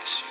miss you.